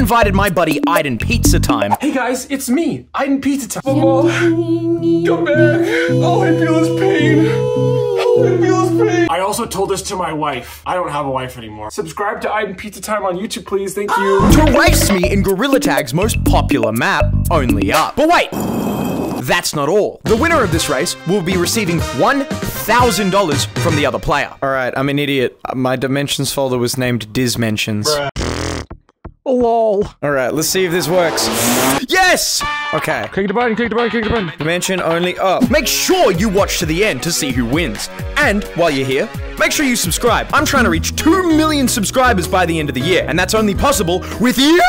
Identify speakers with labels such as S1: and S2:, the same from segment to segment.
S1: invited my buddy Iden Pizza Time.
S2: Hey guys, it's me, Iden Pizza Time. Oh, come back. All I feel is pain. Oh, all I feel is pain. I also told this to my wife. I don't have a wife anymore. Subscribe to Iden Pizza Time on YouTube, please. Thank you.
S1: to race me in Gorilla Tag's most popular map, Only Up. But wait! That's not all. The winner of this race will be receiving $1,000 from the other player. Alright, I'm an idiot. My Dimensions folder was named Dismensions.
S2: Lol.
S1: Alright, let's see if this works. Yes! Okay.
S2: Click the button, click the button, click the button.
S1: Dimension only up. Make sure you watch to the end to see who wins. And while you're here, make sure you subscribe. I'm trying to reach 2 million subscribers by the end of the year, and that's only possible with you!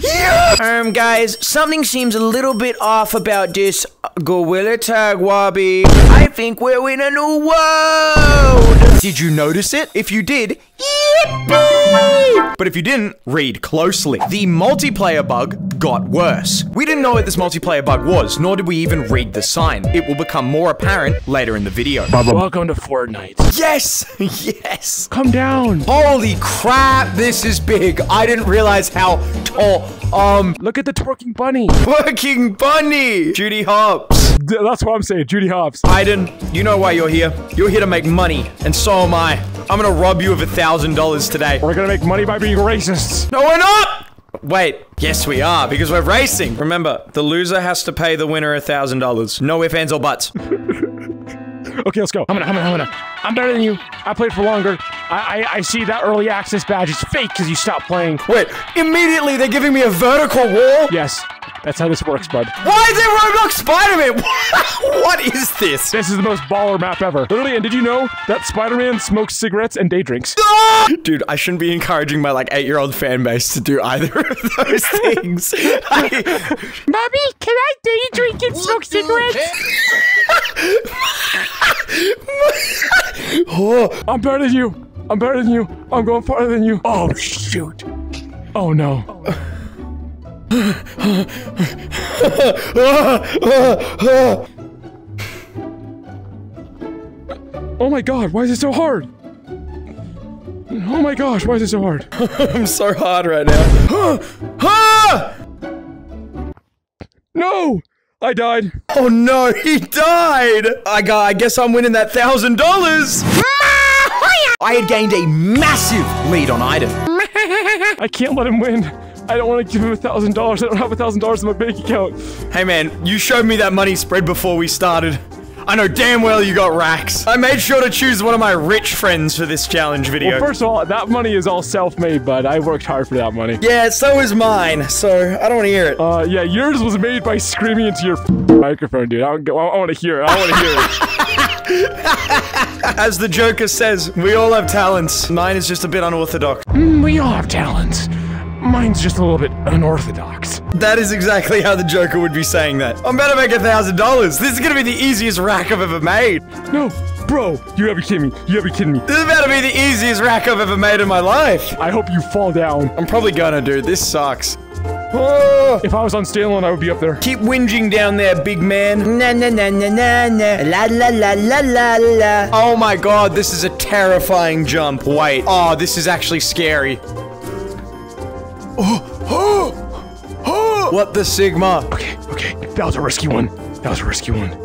S1: You! Um, guys, something seems a little bit off about this Gorilla Tag Wabi. I think we're in a new world! Did you notice it? If you did, yippee! But if you didn't, read closely. The multiplayer bug got worse. We didn't know what this multiplayer bug was, nor did we even read the sign. It will become more apparent later in the video.
S2: Welcome to Fortnite.
S1: Yes! Yes!
S2: Come down.
S1: Holy crap, this is big. I didn't realize how tall. Um,
S2: Look at the twerking bunny.
S1: working bunny! Judy Hopps.
S2: D- That's what I'm saying, Judy Hopps.
S1: Iden, you know why you're here. You're here to make money, and so am I. I'm gonna rob you of a thousand dollars today.
S2: We're gonna make money by being racists.
S1: No, we're not! Wait, yes we are, because we're racing. Remember, the loser has to pay the winner a thousand dollars. No ifs, ands, or buts.
S2: Okay, let's go. I'm gonna, I'm gonna, I'm gonna. I'm better than you. I played for longer. I, I, I see that early access badge is fake because you stopped playing.
S1: Wait, immediately they're giving me a vertical wall?
S2: Yes, that's how this works, bud.
S1: Why is it Roblox Spider-Man? what is this?
S2: This is the most baller map ever. Literally, and did you know that Spider-Man smokes cigarettes and day drinks?
S1: Dude, I shouldn't be encouraging my like eight-year-old fan base to do either of those things. I-
S2: Mommy, can I day drink and smoke cigarettes?
S1: oh,
S2: I'm better than you. I'm better than you. I'm going farther than you. Oh shoot. Oh no. Oh my god, why is it so hard? Oh my gosh, why is it so hard?
S1: I'm so hard right now. Ah!
S2: No! I died.
S1: oh no, he died. I got. I guess I'm winning that thousand dollars. I had gained a massive lead on Iden.
S2: I can't let him win. I don't want to give him a thousand dollars. I don't have a thousand dollars in my bank account.
S1: Hey man, you showed me that money spread before we started. I know damn well you got racks. I made sure to choose one of my rich friends for this challenge video.
S2: Well, first of all, that money is all self-made, bud. I worked hard for that money.
S1: yeah, so is mine. So I don't want to hear it.
S2: Uh, yeah, yours was made by screaming into your microphone, dude. I, don't, I want to hear it. I want to hear it.
S1: As the Joker says, we all have talents. Mine is just a bit unorthodox.
S2: Mm, we all have talents. Mine's just a little bit unorthodox.
S1: That is exactly how the Joker would be saying that. I'm about to make a thousand dollars. This is gonna be the easiest rack I've ever made.
S2: No, bro, you gotta be kidding me. You gotta be kidding me.
S1: This is about to be the easiest rack I've ever made in my life.
S2: I hope you fall down.
S1: I'm probably gonna, dude. This sucks. Oh,
S2: If I was on Stalin, I would be up there.
S1: keep whinging down there, big man. Na na na na na na. La la la la la la. Oh my god, this is a terrifying jump. Wait. Oh, this is actually scary. Oh, oh, oh. What the Sigma?
S2: Okay, okay, that was a risky one. That was a risky one.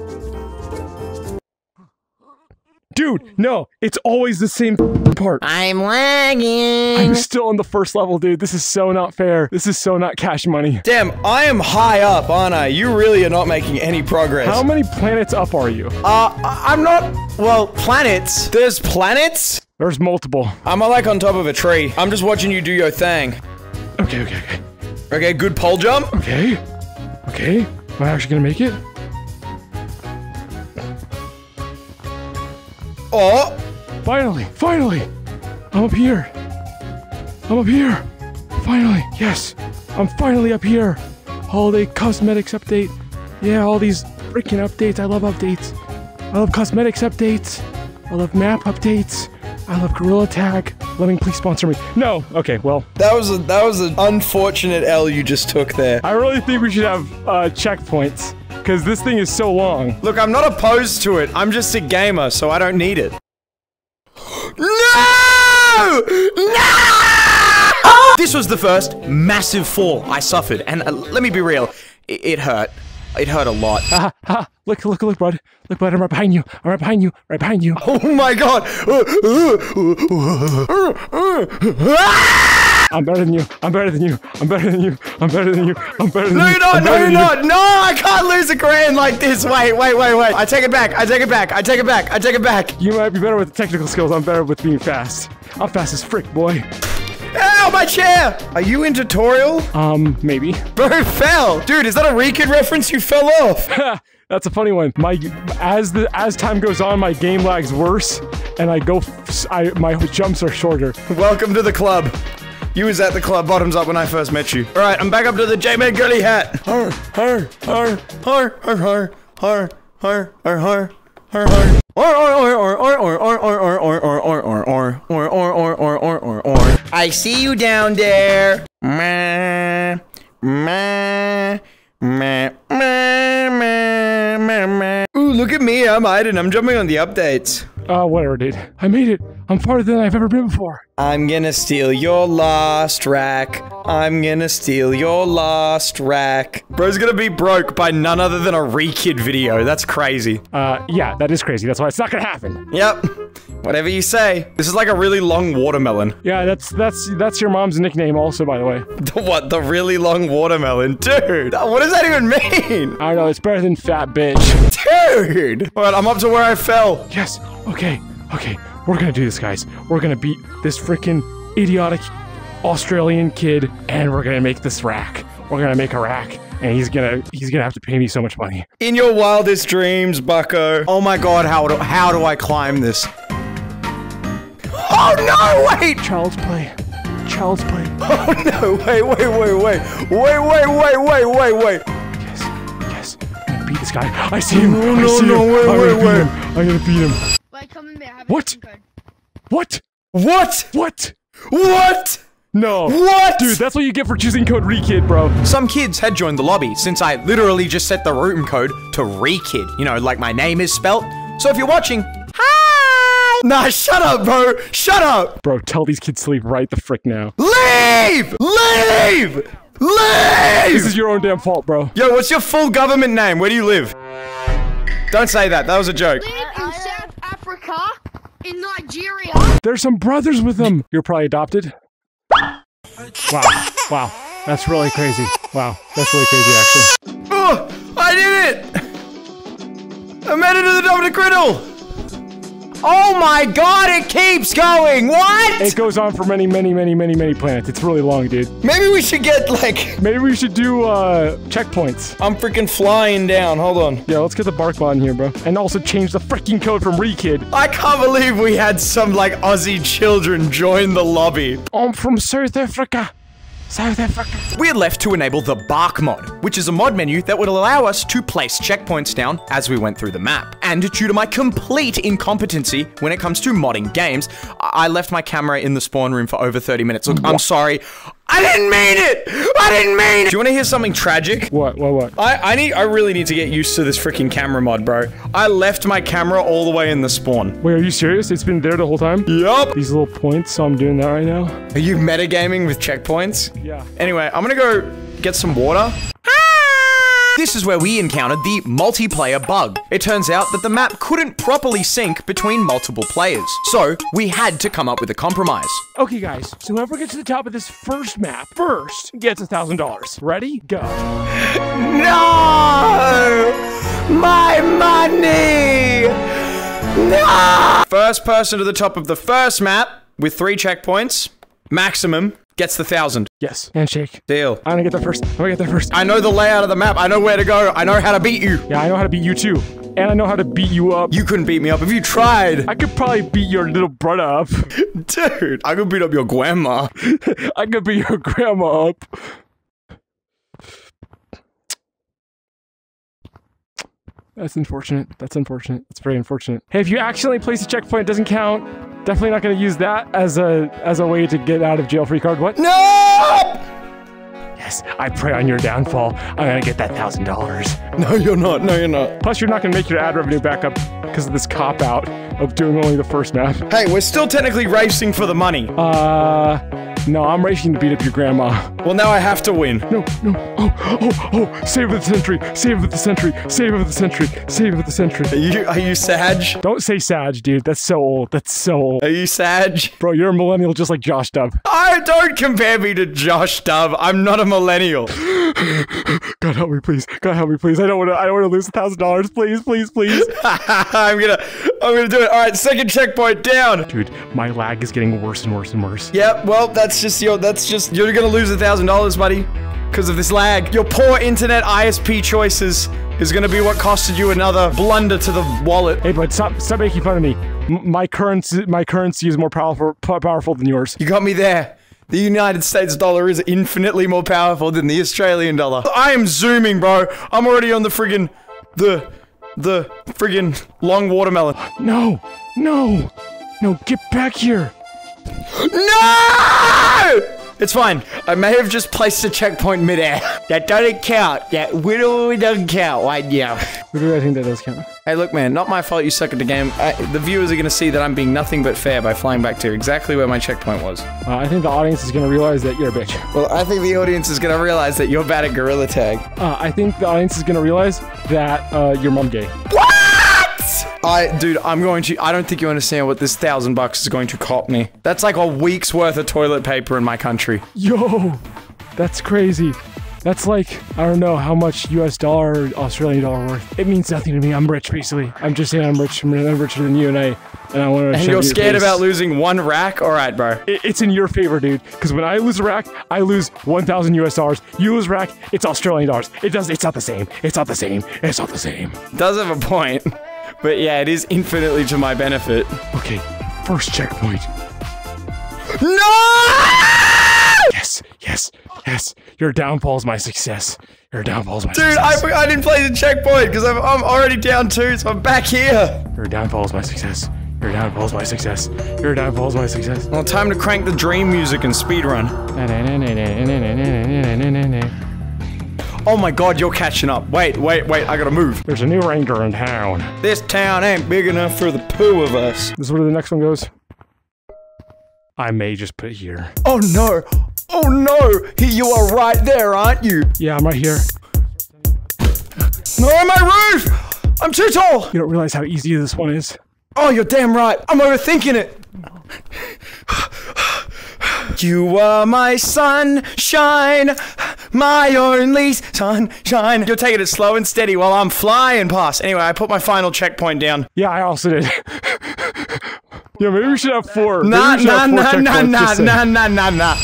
S2: Dude, no, it's always the same part.
S3: I'm lagging.
S2: I'm still on the first level, dude. This is so not fair. This is so not cash money.
S1: Damn, I am high up, aren't I? You really are not making any progress.
S2: How many planets up are you?
S1: Uh, I- I'm not. Well, planets. There's planets?
S2: There's multiple.
S1: I'm like on top of a tree. I'm just watching you do your thing.
S2: Okay, okay, okay.
S1: Okay, good pole jump.
S2: Okay. Okay. Am I actually gonna make it?
S1: Oh,
S2: Finally! Finally! I'm up here! I'm up here! Finally! Yes! I'm finally up here! Holiday cosmetics update. Yeah, all these freaking updates. I love updates. I love cosmetics updates. I love map updates. I love Gorilla Tag. Let me please sponsor me. No. Okay. Well,
S1: that was a that was an unfortunate L you just took there.
S2: I really think we should have uh, checkpoints because this thing is so long.
S1: Look, I'm not opposed to it. I'm just a gamer, so I don't need it. No! No! This was the first massive fall I suffered, and uh, let me be real, it, it hurt. It hurt a lot.
S2: Ha ha! Look, look, look, bud. Look, bud. I'm right behind you. I'm right behind you. Right behind you.
S1: Oh my god!
S2: I'm better than you. I'm better than you. I'm better than you. I'm better than you. I'm better than
S1: No,
S2: you.
S1: you're not! No, you're not! No, I can't lose a grand like this! Wait, wait, wait, wait! I take it back! I take it back! I take it back! I take it back!
S2: You might be better with technical skills. I'm better with being fast. I'm fast as frick, boy.
S1: Ow, my chair! Are you in tutorial?
S2: Um, maybe.
S1: Bro fell! Dude, is that a Reekid reference? You fell off!
S2: That's a funny one. My as the as time goes on, my game lags worse, and I go. f- I my jumps are shorter.
S1: Welcome to the club. You was at the club bottoms up when I first met you. Alright, I'm back up to the J-Man girly hat. Har, har, har, har, har, har, har, har, har, har, har, har. Or, or, or, or, or, or, or, or, or, or, or, or, or, or, or, or, or, or, or, or. I see you down there. Meh, meh, meh, meh, meh, meh, meh. Ooh, look at me. I'm hiding. I'm jumping on the updates.
S2: Uh, whatever, dude. I made it. I'm farther than I've ever been before.
S1: I'm gonna steal your last rack. I'm gonna steal your last rack. Bro's gonna be broke by none other than a Reekid video. That's crazy.
S2: Uh, yeah, that is crazy. That's why it's not gonna happen.
S1: Yep. Whatever you say. This is like a really long watermelon.
S2: Yeah, that's that's that's your mom's nickname, also, by the way.
S1: The what? The really long watermelon? Dude, uh, what does that even mean?
S2: I don't know. It's better than fat bitch.
S1: Dude! Alright, I'm up to where I fell.
S2: Yes. Okay. Okay. We're gonna do this, guys. We're gonna beat this freaking idiotic Australian kid, and we're gonna make this rack. We're gonna make a rack, and he's gonna he's gonna have to pay me so much money.
S1: In your wildest dreams, bucko. Oh my god, how do, how do I climb this? Oh no, wait!
S2: Child's play. Child's play.
S1: Oh no, wait, wait, wait, wait. Wait, wait, wait, wait, wait, wait.
S2: Yes. Yes. I'm gonna beat this guy. I see him.
S1: No,
S2: I see
S1: no,
S2: him.
S1: wait,
S2: I'm gonna
S1: wait,
S2: beat
S1: wait.
S2: him. I'm gonna beat him.
S4: Wait, come in there. Have
S2: What? What?
S1: What?
S2: What?
S1: What?
S2: No.
S1: What?
S2: Dude, that's what you get for choosing code REEKID, bro.
S1: Some kids had joined the lobby since I literally just set the room code to Reekid. You know, like my name is spelt. So if you're watching, hi! Nah, shut up, bro. Shut up.
S2: Bro, tell these kids to leave right the frick now.
S1: Leave! Leave! Leave!
S2: This is your own damn fault, bro.
S1: Yo, what's your full government name? Where do you live? Don't say that. That was a joke.
S4: Live in South Africa, in Nigeria.
S2: There's some brothers with them. You're probably adopted. Wow. Wow. That's really crazy. Wow. That's really crazy, actually.
S1: Oh, I did it! I made it to the Dominic Griddle! Oh my god, it keeps going! What?
S2: It goes on for many, many, many, many, many planets. It's really long, dude.
S1: Maybe we should get like.
S2: Maybe we should do uh checkpoints.
S1: I'm freaking flying down. Hold on.
S2: Yeah, let's get the bark bot in here, bro. And also change the freaking code from Reekid.
S1: I can't believe we had some like Aussie children join the lobby.
S2: I'm from South Africa. South Africa.
S1: We had left to enable the Bark mod, which is a mod menu that would allow us to place checkpoints down as we went through the map. And due to my complete incompetency when it comes to modding games, I I left my camera in the spawn room for over 30 minutes. Look, I'm sorry. I didn't mean it! I didn't mean it! Do you want to hear something tragic?
S2: What? What? What?
S1: I, I need I really need to get used to this freaking camera mod, bro. I left my camera all the way in the spawn.
S2: Wait, are you serious? It's been there the whole time?
S1: Yup.
S2: These little points, so I'm doing that right now.
S1: Are you metagaming with checkpoints?
S2: Yeah.
S1: Anyway, I'm gonna go get some water. This is where we encountered the multiplayer bug. It turns out that the map couldn't properly sync between multiple players. So, we had to come up with a compromise.
S2: Okay, guys. So whoever gets to the top of this first map first gets a thousand dollars. Ready? Go.
S1: No! My money! No! First person to the top of the first map with three checkpoints, maximum, gets the thousand.
S2: Yes. Handshake.
S1: Deal.
S2: I'm gonna get there first. I'm gonna get there first.
S1: I know the layout of the map. I know where to go. I know how to beat you.
S2: Yeah, I know how to beat you too. And I know how to beat you up.
S1: You couldn't beat me up if you tried.
S2: I could probably beat your little brother up.
S1: Dude, I could beat up your grandma.
S2: I could beat your grandma up. That's unfortunate. That's unfortunate. That's very unfortunate. Hey, if you accidentally place a checkpoint, it doesn't count. Definitely not going to use that as a as a way to get out of jail free card. What?
S1: No!
S2: Yes, I pray on your downfall. I'm gonna get that thousand dollars.
S1: No, you're not. No, you're not.
S2: Plus, you're not gonna make your ad revenue back up because of this cop out of doing only the first map.
S1: Hey, we're still technically racing for the money.
S2: Uh, No, I'm racing to beat up your grandma.
S1: Well, now I have to win.
S2: No, no. Oh, oh, oh. Save of the century. Save of the century. Save of the century. Save of the century.
S1: Are you, are you Sag?
S2: Don't say Sag, dude. That's so old. That's so old.
S1: Are you Sag?
S2: Bro, you're a millennial just like Josh Dub.
S1: I don't compare me to Josh Dub. I'm not a millennial.
S2: God help me, please. God help me, please. I don't want to. I don't want to lose a thousand dollars. Please, please, please.
S1: I'm gonna, I'm gonna do it. All right, second checkpoint down.
S2: Dude, my lag is getting worse and worse and worse.
S1: Yep. Well, that's just your. That's just you're gonna lose a thousand dollars, buddy, because of this lag. Your poor internet ISP choices is gonna be what costed you another blunder to the wallet.
S2: Hey, bud, stop, stop making fun of me. M- my currency, my currency is more powerful, powerful than yours.
S1: You got me there. The United States dollar is infinitely more powerful than the Australian dollar. I am zooming, bro. I'm already on the friggin' the the friggin' long watermelon.
S2: No, no, no. Get back here.
S1: No! It's fine. I may have just placed a checkpoint midair. That doesn't count. That literally doesn't count right now.
S2: Do I think that does count?
S1: Hey, look, man, not my fault you suck at the game. I, the viewers are gonna see that I'm being nothing but fair by flying back to exactly where my checkpoint was.
S2: Uh, I think the audience is gonna realize that you're a bitch.
S1: Well, I think the audience is gonna realize that you're bad at Gorilla Tag.
S2: Uh, I think the audience is gonna realize that uh, your mom gay.
S1: What? I, dude, I'm going to. I don't think you understand what this thousand bucks is going to cost me. That's like a week's worth of toilet paper in my country.
S2: Yo, that's crazy. That's like I don't know how much U.S. dollar, or Australian dollar worth. It means nothing to me. I'm rich, basically. I'm just saying I'm rich. I'm richer than you, and I and I want to.
S1: And you're scared about losing one rack? All right, bro.
S2: It, it's in your favor, dude. Because when I lose a rack, I lose 1,000 U.S. dollars. You lose a rack, it's Australian dollars. It does. It's not the same. It's not the same. It's not the same.
S1: Does have a point, but yeah, it is infinitely to my benefit.
S2: Okay, first checkpoint.
S1: No!
S2: Yes, yes, yes. Your downfall is my success. Your downfall is my success.
S1: Dude, I. I didn't play the checkpoint because I'm, I'm already down two, so I'm back here.
S2: Your downfall is my success. Your downfall is my success. Your downfall is my success.
S1: Well, time to crank the dream music and speedrun. Oh my god, you're catching up. Wait, wait, wait, I gotta move.
S2: There's a new ranger in town.
S1: This town ain't big enough for the two of us.
S2: This is where the next one goes. I may just put here.
S1: Oh no! Oh no! You are right there, aren't you?
S2: Yeah, I'm right here.
S1: No, on my roof! I'm too tall!
S2: You don't realize how easy this one is.
S1: Oh, you're damn right. I'm overthinking it. You are my sunshine, my only sunshine. You're taking it slow and steady while I'm flying past. Anyway, I put my final checkpoint down.
S2: Yeah, I also did. yeah, maybe we should have four.
S1: Nah, nah,
S2: four
S1: nah, nah, nah, nah, nah, nah, nah.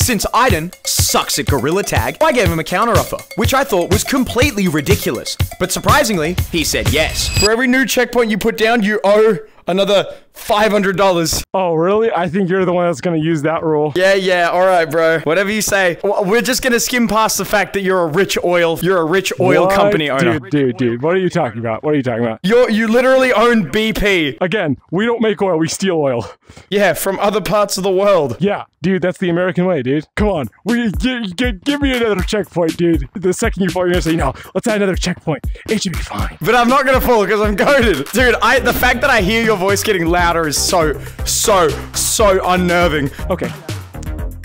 S1: Since Iden sucks at Gorilla Tag, I gave him a counteroffer, which I thought was completely ridiculous. But surprisingly, he said yes. For every new checkpoint you put down, you owe another $500.
S2: Oh, really? I think you're the one that's gonna use that rule.
S1: Yeah, yeah, all right, bro. Whatever you say. We're just gonna skim past the fact that you're a rich oil, you're a rich oil
S2: What?
S1: company owner.
S2: Dude, dude, dude. What are you talking about? What are you talking about?
S1: You're, you literally own BP.
S2: Again, we don't make oil, we steal oil.
S1: Yeah, from other parts of the world.
S2: Yeah, dude, that's the American way, dude. Come on, we give, me another checkpoint, dude. The second you fall, you're gonna say, no, let's add another checkpoint. It should be fine.
S1: But I'm not gonna fall because I'm goaded. Dude, I the fact that I hear your voice getting louder is so, so, so unnerving.
S2: Okay,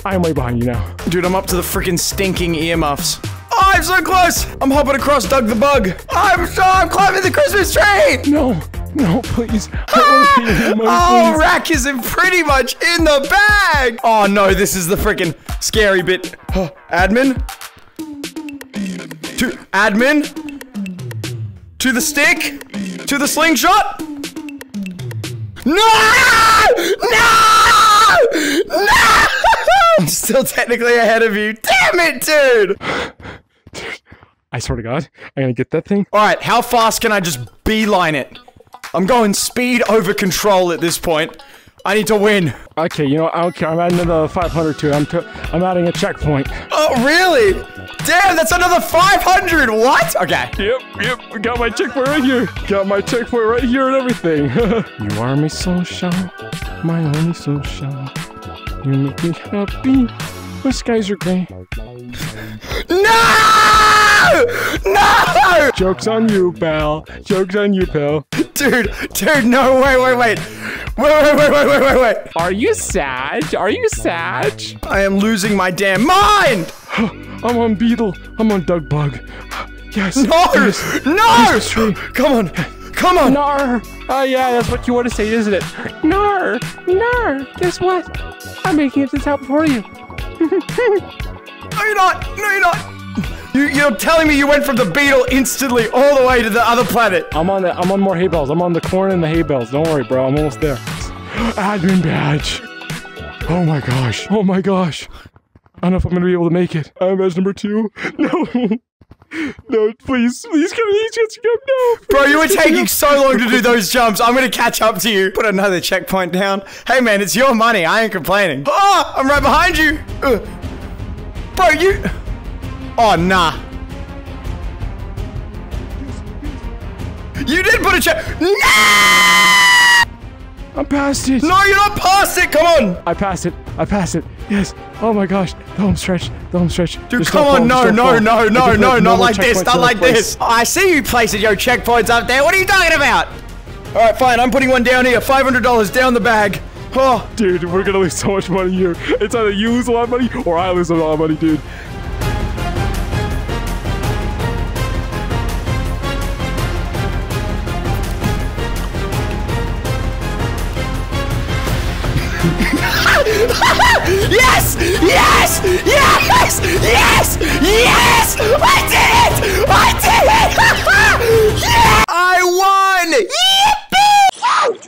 S2: I am way behind you now.
S1: Dude, I'm up to the freaking stinking earmuffs. Oh, I'm so close! I'm hopping across Doug the Bug. I'm so I'm climbing the Christmas tree!
S2: No, no, please. I don't want to be in the
S1: Oh,
S2: please.
S1: Rack is in pretty much in the bag! Oh no, this is the freaking scary bit. Oh, admin? To admin? To the stick? To the slingshot? No! No! No! I'm still technically ahead of you. Damn it, dude!
S2: I swear to God, I'm gonna get that thing.
S1: Alright, how fast can I just beeline it? I'm going speed over control at this point. I need to win.
S2: Okay, you know, I don't care. I'm adding another 500 to it. I'm, t- I'm adding a checkpoint.
S1: Oh, really? Damn, that's another 500. What? Okay.
S2: Yep, yep. Got my checkpoint right here. Got my checkpoint right here and everything. you are my sunshine, my only sunshine. You make me happy The skies are gray.
S1: No! No! No!
S2: Joke's on you, pal. Joke's on you, pal.
S1: Dude, dude, no, wait, wait, wait. Wait, wait, wait, wait, wait, wait, wait.
S2: Are you sad? Are you sad?
S1: I am losing my damn mind!
S2: I'm on Beetle. I'm on Doug Bug. Yes.
S1: No!
S2: yes.
S1: No!
S2: Yes.
S1: Come on! Come on!
S2: Nar! Oh yeah, that's what you want to say, isn't it? Nar! Nar! Guess what? I'm making it to the top before you.
S1: No, you're not! No, you're not! You, you're telling me you went from the beetle instantly all the way to the other planet.
S2: I'm on the I'm on more hay bales. I'm on the corn and the hay bales. Don't worry, bro. I'm almost there. Admin badge. Oh my gosh. Oh my gosh. I don't know if I'm gonna be able to make it. I'm badge number two. No. No, please, please come, please, just come, no.
S1: Bro, you were taking so long to do those jumps. I'm gonna catch up to you. Put another checkpoint down. Hey, man, it's your money. I ain't complaining. Oh, I'm right behind you. Uh, bro, you. Oh, nah. You did put a check. Nah!
S2: I'm past it.
S1: No, you're not past it. Come on.
S2: I passed it. I passed it. Yes. Oh my gosh. The home stretch. The home stretch.
S1: Dude,
S2: Just
S1: come on. No,
S2: just
S1: no, no, no, no, not like this. Not like
S2: place.
S1: this. I see you placing your checkpoints up there. What are you talking about? All right, fine. I'm putting one down here. $500 down the bag. Oh.
S2: Dude, we're gonna lose so much money here. It's either you lose a lot of money or I lose a lot of money, dude.
S1: Yes! Yes! Yes! Yes! I did it! I